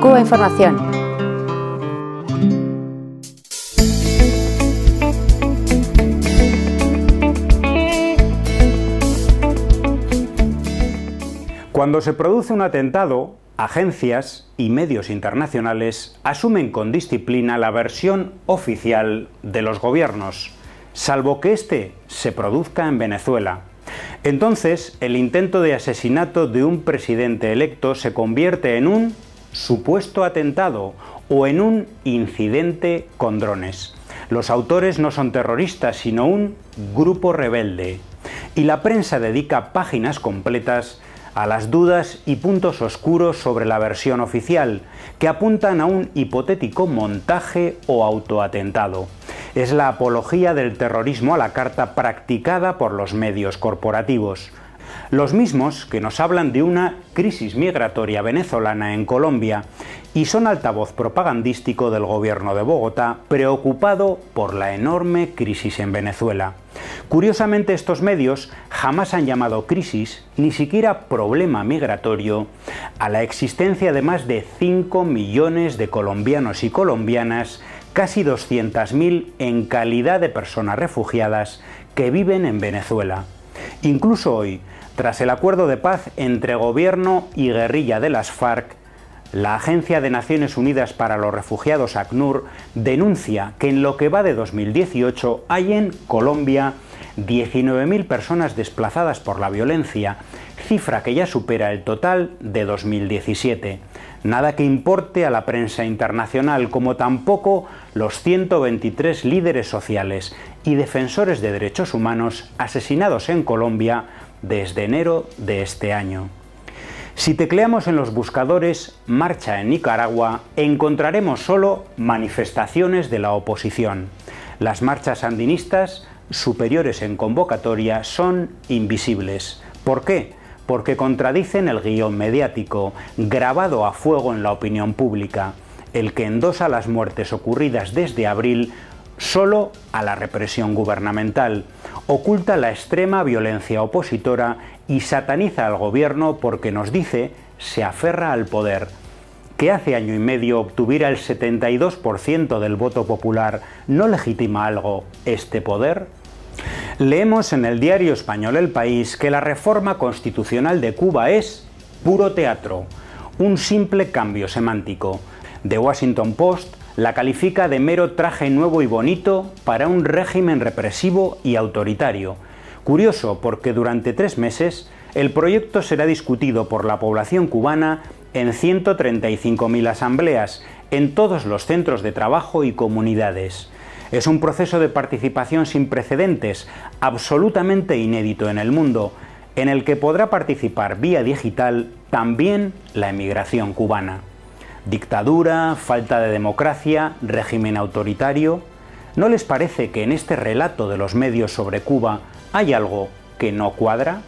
Cuba Información. Cuando se produce un atentado, agencias y medios internacionales asumen con disciplina la versión oficial de los gobiernos, salvo que éste se produzca en Venezuela. Entonces, el intento de asesinato de un presidente electo se convierte en un supuesto atentado o en un incidente con drones. Los autores no son terroristas, sino un grupo rebelde. Y la prensa dedica páginas completas a las dudas y puntos oscuros sobre la versión oficial, que apuntan a un hipotético montaje o autoatentado. Es la apología del terrorismo a la carta practicada por los medios corporativos. Los mismos que nos hablan de una crisis migratoria venezolana en Colombia y son altavoz propagandístico del gobierno de Bogotá preocupado por la enorme crisis en Venezuela. Curiosamente estos medios jamás han llamado crisis, ni siquiera problema migratorio, a la existencia de más de 5 millones de colombianos y colombianas, casi 200.000 en calidad de personas refugiadas que viven en Venezuela. Incluso hoy, tras el acuerdo de paz entre gobierno y guerrilla de las FARC, la Agencia de Naciones Unidas para los Refugiados ACNUR denuncia que en lo que va de 2018 hay en Colombia 19.000 personas desplazadas por la violencia, cifra que ya supera el total de 2017. Nada que importe a la prensa internacional, como tampoco los 123 líderes sociales y defensores de derechos humanos asesinados en Colombia desde enero de este año. Si tecleamos en los buscadores Marcha en Nicaragua, encontraremos solo manifestaciones de la oposición. Las marchas sandinistas, superiores en convocatoria, son invisibles. ¿Por qué? Porque contradicen el guion mediático, grabado a fuego en la opinión pública, el que endosa las muertes ocurridas desde abril solo a la represión gubernamental, oculta la extrema violencia opositora y sataniza al gobierno porque nos dice se aferra al poder, que hace año y medio obtuviera el 72% del voto popular, ¿no legitima algo este poder? Leemos en el diario español El País que la reforma constitucional de Cuba es puro teatro, un simple cambio semántico. The Washington Post la califica de mero traje nuevo y bonito para un régimen represivo y autoritario. Curioso porque durante tres meses el proyecto será discutido por la población cubana en 135.000 asambleas, en todos los centros de trabajo y comunidades. Es un proceso de participación sin precedentes, absolutamente inédito en el mundo, en el que podrá participar vía digital también la emigración cubana. Dictadura, falta de democracia, régimen autoritario. ¿No les parece que en este relato de los medios sobre Cuba hay algo que no cuadra?